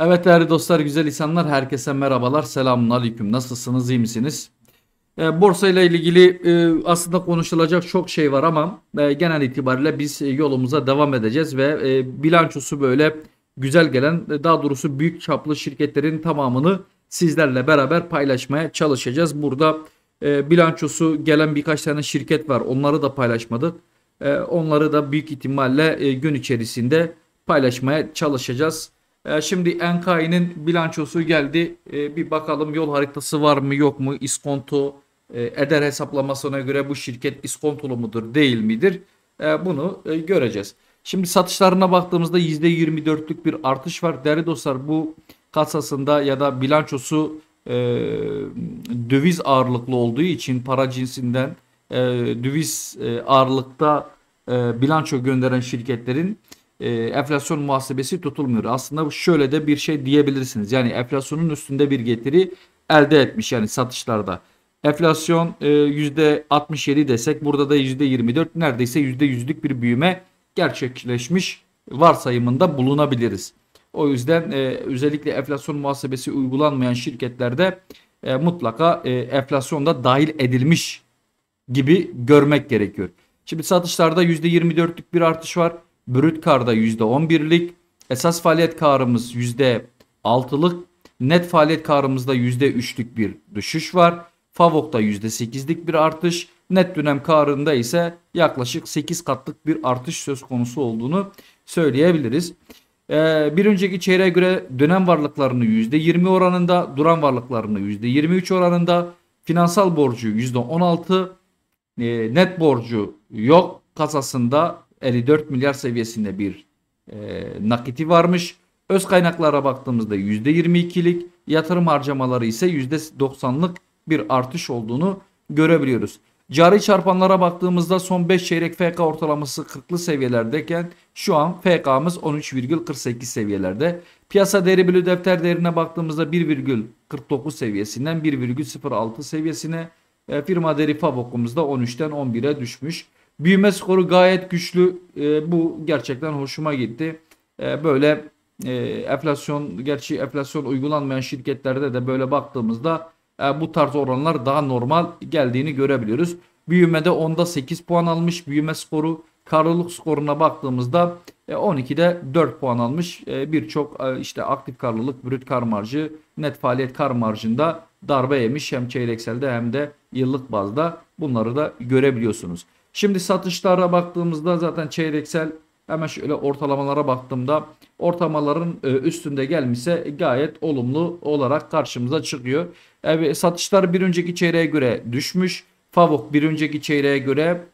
Evet değerli dostlar, güzel insanlar, herkese merhabalar, selamun aleyküm. Nasılsınız, iyi misiniz? E, borsa ile ilgili e, aslında konuşulacak çok şey var ama e, genel itibariyle biz e, yolumuza devam edeceğiz ve e, bilançosu böyle güzel gelen, e, daha doğrusu büyük çaplı şirketlerin tamamını sizlerle beraber paylaşmaya çalışacağız. Burada e, bilançosu gelen birkaç tane şirket var, onları da paylaşmadık. E, onları da büyük ihtimalle e, gün içerisinde paylaşmaya çalışacağız. E, şimdi Enkayi'nin bilançosu geldi. E, bir bakalım yol haritası var mı yok mu? İskonto e, eder hesaplamasına göre bu şirket iskontolu mudur değil midir? E, bunu e, göreceğiz. Şimdi satışlarına baktığımızda %24'lük bir artış var. Değerli dostlar bu kasasında ya da bilançosu e, döviz ağırlıklı olduğu için para cinsinden döviz ağırlıkta bilanço gönderen şirketlerin e, enflasyon muhasebesi tutulmuyor. Aslında şöyle de bir şey diyebilirsiniz. Yani enflasyonun üstünde bir getiri elde etmiş yani satışlarda. Enflasyon e, %67 desek burada da %24 neredeyse %100'lük bir büyüme gerçekleşmiş varsayımında bulunabiliriz. O yüzden e, özellikle enflasyon muhasebesi uygulanmayan şirketlerde e, mutlaka e, enflasyonda dahil edilmiş gibi görmek gerekiyor. Şimdi satışlarda %24'lük bir artış var. Brüt karda %11'lik. Esas faaliyet karımız %6'lık. Net faaliyet karımızda %3'lük bir düşüş var. Favok'ta %8'lik bir artış. Net dönem karında ise yaklaşık 8 katlık bir artış söz konusu olduğunu söyleyebiliriz. Ee, bir önceki çeyreğe göre dönem varlıklarını %20 oranında, duran varlıklarını %23 oranında, finansal borcu %16, e, net borcu yok kasasında 54 milyar seviyesinde bir e, nakiti varmış. Öz kaynaklara baktığımızda %22'lik, yatırım harcamaları ise %90'lık bir artış olduğunu görebiliyoruz. Cari çarpanlara baktığımızda son 5 çeyrek FK ortalaması 40'lı seviyelerdeyken şu an FK'mız 13,48 seviyelerde. Piyasa değeri bölü defter değerine baktığımızda 1,49 seviyesinden 1,06 seviyesine e, firma değeri FAVOK'umuzda 13'ten 11'e düşmüş. Büyüme skoru gayet güçlü. E, bu gerçekten hoşuma gitti. E, böyle e, enflasyon gerçi enflasyon uygulanmayan şirketlerde de böyle baktığımızda e, bu tarz oranlar daha normal geldiğini görebiliyoruz. Büyümede 10'da 8 puan almış. Büyüme skoru karlılık skoruna baktığımızda 12'de 4 puan almış. E, birçok e, işte aktif karlılık, brüt kar marjı, net faaliyet kar marjında darbe yemiş hem çeyrekselde hem de yıllık bazda bunları da görebiliyorsunuz. Şimdi satışlara baktığımızda zaten çeyreksel hemen şöyle ortalamalara baktığımda ortalamaların e, üstünde gelmişse gayet olumlu olarak karşımıza çıkıyor. Evet, satışlar bir önceki çeyreğe göre düşmüş. Favok bir önceki çeyreğe göre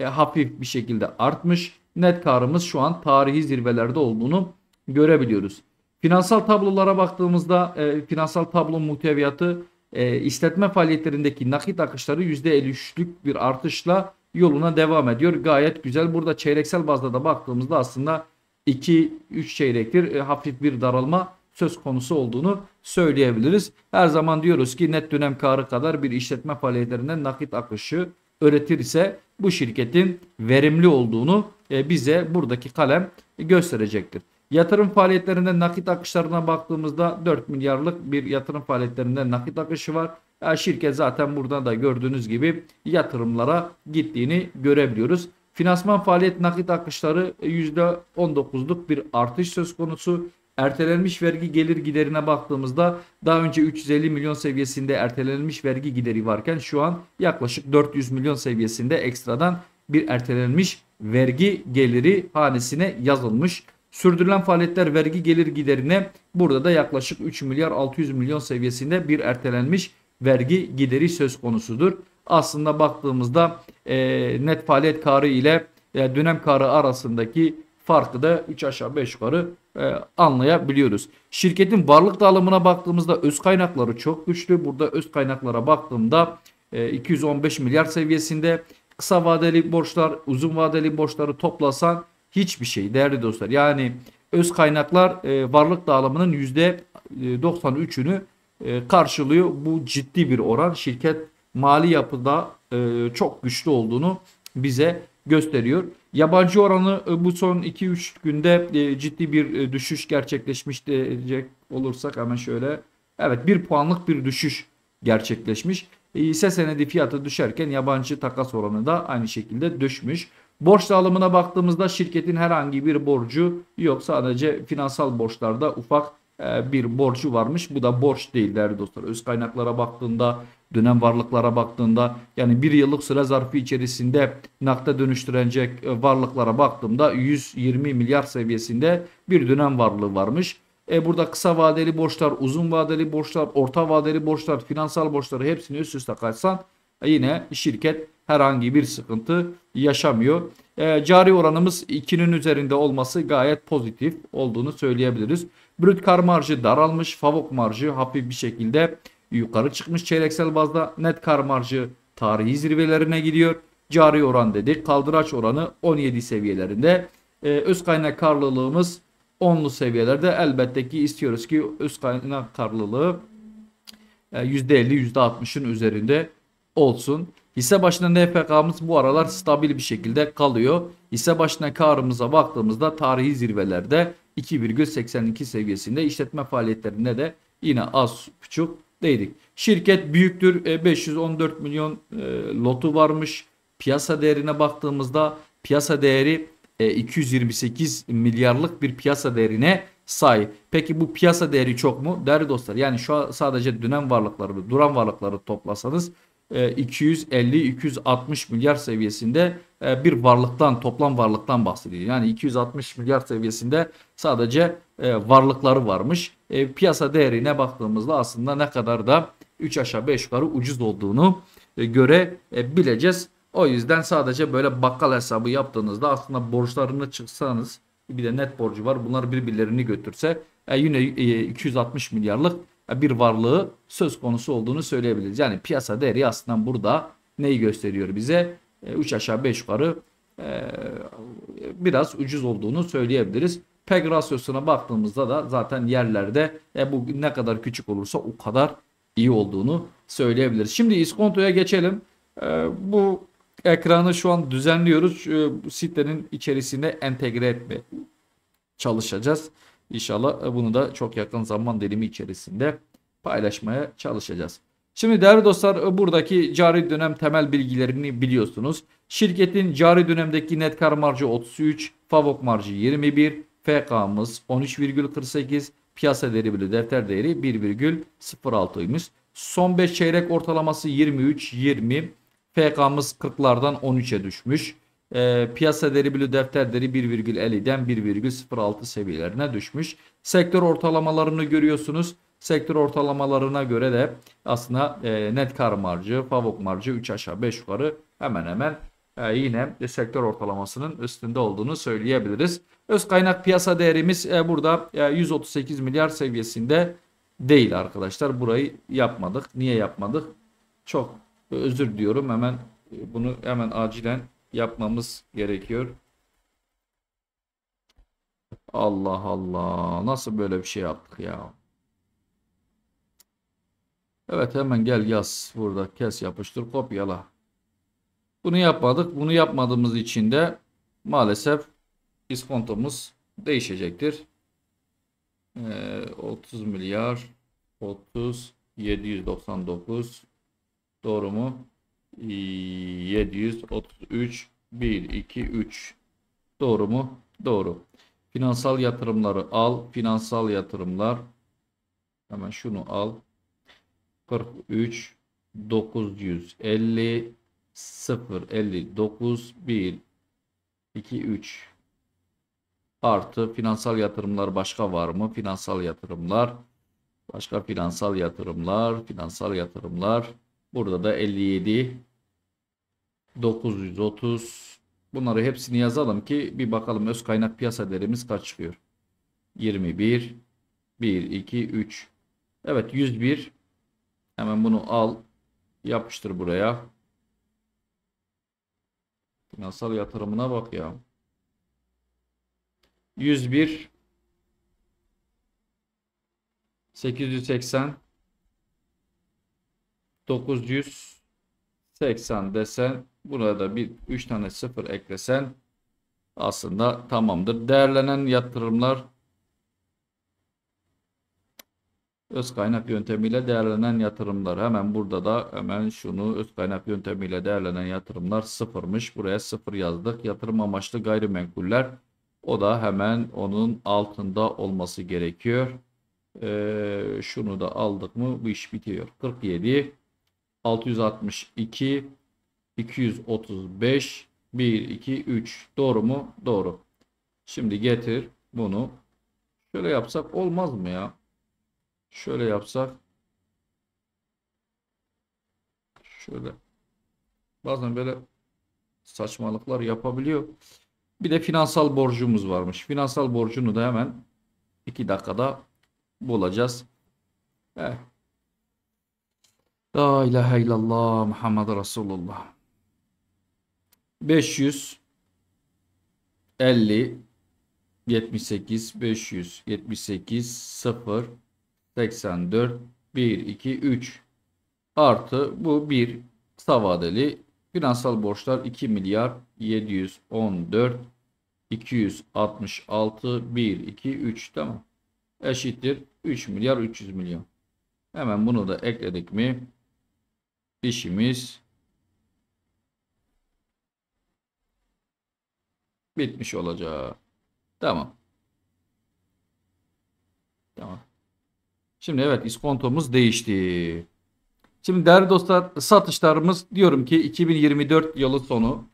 e, hafif bir şekilde artmış. Net karımız şu an tarihi zirvelerde olduğunu görebiliyoruz. Finansal tablolara baktığımızda e, finansal tablo muhteviyatı e, işletme faaliyetlerindeki nakit akışları %53'lük bir artışla yoluna devam ediyor. Gayet güzel. Burada çeyreksel bazda da baktığımızda aslında 2-3 çeyrektir e, hafif bir daralma söz konusu olduğunu söyleyebiliriz. Her zaman diyoruz ki net dönem karı kadar bir işletme faaliyetlerinden nakit akışı öğretir ise bu şirketin verimli olduğunu e, bize buradaki kalem gösterecektir. Yatırım faaliyetlerinde nakit akışlarına baktığımızda 4 milyarlık bir yatırım faaliyetlerinde nakit akışı var. Yani şirket zaten burada da gördüğünüz gibi yatırımlara gittiğini görebiliyoruz. Finansman faaliyet nakit akışları %19'luk bir artış söz konusu. Ertelenmiş vergi gelir giderine baktığımızda daha önce 350 milyon seviyesinde ertelenmiş vergi gideri varken şu an yaklaşık 400 milyon seviyesinde ekstradan bir ertelenmiş vergi geliri hanesine yazılmış. Sürdürülen faaliyetler vergi gelir giderine burada da yaklaşık 3 milyar 600 milyon seviyesinde bir ertelenmiş vergi gideri söz konusudur. Aslında baktığımızda e, net faaliyet karı ile e, dönem karı arasındaki farkı da 3 aşağı 5 yukarı e, anlayabiliyoruz. Şirketin varlık dağılımına baktığımızda öz kaynakları çok güçlü. Burada öz kaynaklara baktığımda e, 215 milyar seviyesinde kısa vadeli borçlar, uzun vadeli borçları toplasan hiçbir şey değerli dostlar. Yani öz kaynaklar e, varlık dağılımının %93'ünü e, karşılıyor. Bu ciddi bir oran. Şirket mali yapıda e, çok güçlü olduğunu bize gösteriyor. Yabancı oranı e, bu son 2-3 günde e, ciddi bir e, düşüş gerçekleşmiş diyecek olursak hemen şöyle. Evet 1 puanlık bir düşüş gerçekleşmiş. Hisse senedi fiyatı düşerken yabancı takas oranı da aynı şekilde düşmüş. Borç dağılımına baktığımızda şirketin herhangi bir borcu yok. Sadece finansal borçlarda ufak bir borcu varmış. Bu da borç değil değerli dostlar. Öz kaynaklara baktığında dönem varlıklara baktığında yani bir yıllık süre zarfı içerisinde nakde dönüştürecek e, varlıklara baktığımda 120 milyar seviyesinde bir dönem varlığı varmış. E burada kısa vadeli borçlar, uzun vadeli borçlar, orta vadeli borçlar, finansal borçları hepsini üst üste kaçsan e, yine şirket herhangi bir sıkıntı yaşamıyor. E, cari oranımız 2'nin üzerinde olması gayet pozitif olduğunu söyleyebiliriz. Brüt kar marjı daralmış, favok marjı hafif bir şekilde yukarı çıkmış çeyreksel bazda net kar marjı tarihi zirvelerine gidiyor. Cari oran dedik. Kaldıraç oranı 17 seviyelerinde. Ee, öz kaynak karlılığımız 10'lu seviyelerde. Elbette ki istiyoruz ki öz kaynak karlılığı %50 %60'ın üzerinde olsun. Hisse başına NFK'mız bu aralar stabil bir şekilde kalıyor. Hisse başına karımıza baktığımızda tarihi zirvelerde 2,82 seviyesinde işletme faaliyetlerinde de yine az buçuk değdik. Şirket büyüktür. 514 e, milyon e, lotu varmış. Piyasa değerine baktığımızda piyasa değeri 228 e, milyarlık bir piyasa değerine sahip. Peki bu piyasa değeri çok mu? Değerli dostlar yani şu an sadece dönem varlıkları, duran varlıkları toplasanız 250-260 milyar seviyesinde bir varlıktan, toplam varlıktan bahsediyor. Yani 260 milyar seviyesinde sadece varlıkları varmış. Piyasa değerine baktığımızda aslında ne kadar da 3 aşağı 5 yukarı ucuz olduğunu görebileceğiz. O yüzden sadece böyle bakkal hesabı yaptığınızda aslında borçlarını çıksanız bir de net borcu var. Bunlar birbirlerini götürse yine 260 milyarlık bir varlığı söz konusu olduğunu söyleyebiliriz. Yani piyasa değeri aslında burada neyi gösteriyor bize? 3 e, aşağı 5 yukarı e, biraz ucuz olduğunu söyleyebiliriz. PEG rasyosuna baktığımızda da zaten yerlerde e, bu ne kadar küçük olursa o kadar iyi olduğunu söyleyebiliriz. Şimdi iskontoya geçelim. Bu ekranı şu an düzenliyoruz. Sitenin içerisine entegre etme çalışacağız. İnşallah e, bunu da çok yakın zaman dilimi içerisinde paylaşmaya çalışacağız. Şimdi değerli dostlar e, buradaki cari dönem temel bilgilerini biliyorsunuz. Şirketin cari dönemdeki net kar marjı 33, favok marjı 21, FK'mız 13,48, piyasa değeri bölü defter değeri 1,06'ymış. Son 5 çeyrek ortalaması 23, 20, FK'mız 40'lardan 13'e düşmüş. E, piyasa değeri bölü defter değeri 1,50'den 1,06 seviyelerine düşmüş. Sektör ortalamalarını görüyorsunuz. Sektör ortalamalarına göre de aslında e, net kar marjı, favok marjı 3 aşağı 5 yukarı hemen hemen e, yine sektör ortalamasının üstünde olduğunu söyleyebiliriz. Öz kaynak piyasa değerimiz e, burada e, 138 milyar seviyesinde değil arkadaşlar. Burayı yapmadık. Niye yapmadık? Çok özür diyorum. Hemen e, bunu hemen acilen yapmamız gerekiyor. Allah Allah. Nasıl böyle bir şey yaptık ya? Evet hemen gel yaz. Burada kes yapıştır kopyala. Bunu yapmadık. Bunu yapmadığımız için de maalesef iskontomuz değişecektir. Ee, 30 milyar 30 799 doğru mu? 733 1 2 3 doğru mu? Doğru. Finansal yatırımları al. Finansal yatırımlar hemen şunu al. 43 950 0 59 1 2 3 artı finansal yatırımlar başka var mı? Finansal yatırımlar başka finansal yatırımlar finansal yatırımlar burada da 57 930 bunları hepsini yazalım ki bir bakalım öz kaynak piyasa değerimiz kaç çıkıyor. 21 1 2 3 Evet 101 hemen bunu al yapıştır buraya. Finansal yatırımına bak ya. 101 880 980 desen Burada bir 3 tane 0 eklesen aslında tamamdır. Değerlenen yatırımlar öz kaynak yöntemiyle değerlenen yatırımlar. Hemen burada da hemen şunu öz kaynak yöntemiyle değerlenen yatırımlar sıfırmış. Buraya sıfır yazdık. Yatırım amaçlı gayrimenkuller o da hemen onun altında olması gerekiyor. Ee, şunu da aldık mı bu iş bitiyor. 47 662 235 1 2 3 doğru mu? Doğru. Şimdi getir bunu. Şöyle yapsak olmaz mı ya? Şöyle yapsak. Şöyle. Bazen böyle saçmalıklar yapabiliyor. Bir de finansal borcumuz varmış. Finansal borcunu da hemen 2 dakikada bulacağız. Evet. La ilahe illallah Muhammed Resulullah. 500 50 78 578 0 84 1 2 3 artı bu bir kısa vadeli finansal borçlar 2 milyar 714 266 1 2 3 tamam eşittir 3 milyar 300 milyon. Hemen bunu da ekledik mi? İşimiz bitmiş olacak. Tamam. Tamam. Şimdi evet iskontomuz değişti. Şimdi değerli dostlar satışlarımız diyorum ki 2024 yılı sonu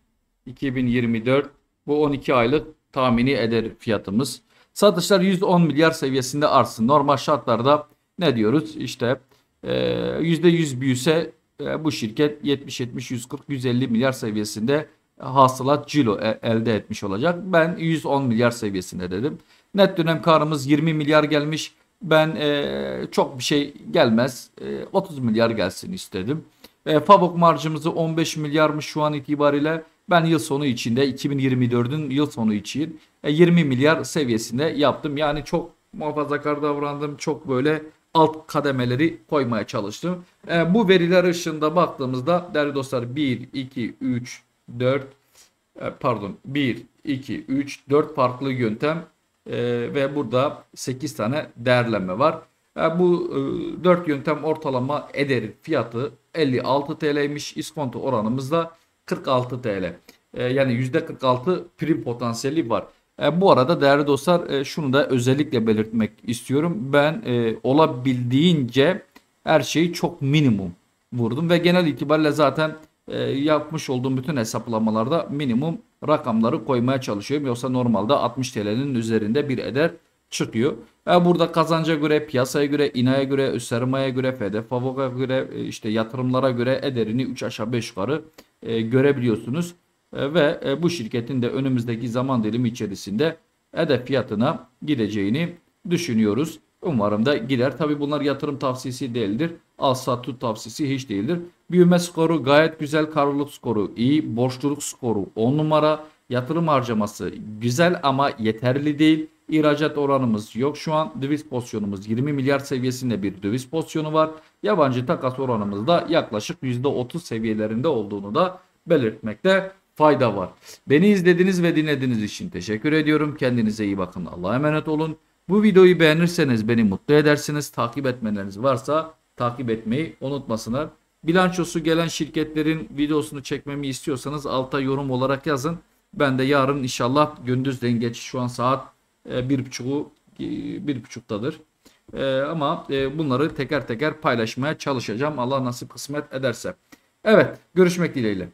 2024 bu 12 aylık tahmini eder fiyatımız. Satışlar 110 milyar seviyesinde artsın. Normal şartlarda ne diyoruz? İşte e, %100 büyüse e, bu şirket 70 70 140 150 milyar seviyesinde hasılat cilo e, elde etmiş olacak. Ben 110 milyar seviyesinde dedim. Net dönem karımız 20 milyar gelmiş. Ben e, çok bir şey gelmez. E, 30 milyar gelsin istedim. E, Favok marjımızı 15 milyarmış şu an itibariyle. Ben yıl sonu içinde 2024'ün yıl sonu için 20 e, milyar seviyesinde yaptım. Yani çok muhafazakar davrandım. Çok böyle alt kademeleri koymaya çalıştım. E, bu veriler ışığında baktığımızda değerli dostlar 1, 2, 3, 4 pardon 1, 2, 3, 4 farklı yöntem e, ve burada 8 tane değerleme var. E, bu e, 4 yöntem ortalama eder fiyatı 56 TL'ymiş. İskonto oranımız da 46 TL. E, yani %46 prim potansiyeli var. E, bu arada değerli dostlar e, şunu da özellikle belirtmek istiyorum. Ben e, olabildiğince her şeyi çok minimum vurdum ve genel itibariyle zaten yapmış olduğum bütün hesaplamalarda minimum rakamları koymaya çalışıyorum. Yoksa normalde 60 TL'nin üzerinde bir eder çıkıyor. E, burada kazanca göre, piyasaya göre, inaya göre, sermaye göre, FD, Favok'a göre, işte yatırımlara göre ederini 3 aşağı 5 yukarı e, görebiliyorsunuz. E, ve e, bu şirketin de önümüzdeki zaman dilimi içerisinde hedef fiyatına gideceğini düşünüyoruz. Umarım da gider. Tabi bunlar yatırım tavsiyesi değildir. Al sat tut tavsiyesi hiç değildir. Büyüme skoru gayet güzel. Karlılık skoru iyi. Borçluluk skoru 10 numara. Yatırım harcaması güzel ama yeterli değil. İhracat oranımız yok. Şu an döviz pozisyonumuz 20 milyar seviyesinde bir döviz pozisyonu var. Yabancı takas oranımız da yaklaşık %30 seviyelerinde olduğunu da belirtmekte fayda var. Beni izlediğiniz ve dinlediğiniz için teşekkür ediyorum. Kendinize iyi bakın. Allah'a emanet olun. Bu videoyu beğenirseniz beni mutlu edersiniz. Takip etmeleriniz varsa takip etmeyi unutmasınlar. Bilançosu gelen şirketlerin videosunu çekmemi istiyorsanız alta yorum olarak yazın. Ben de yarın inşallah gündüzden geç şu an saat e, bir buçuğu e, bir buçuktadır. E, ama bunları teker teker paylaşmaya çalışacağım. Allah nasip kısmet ederse. Evet görüşmek dileğiyle.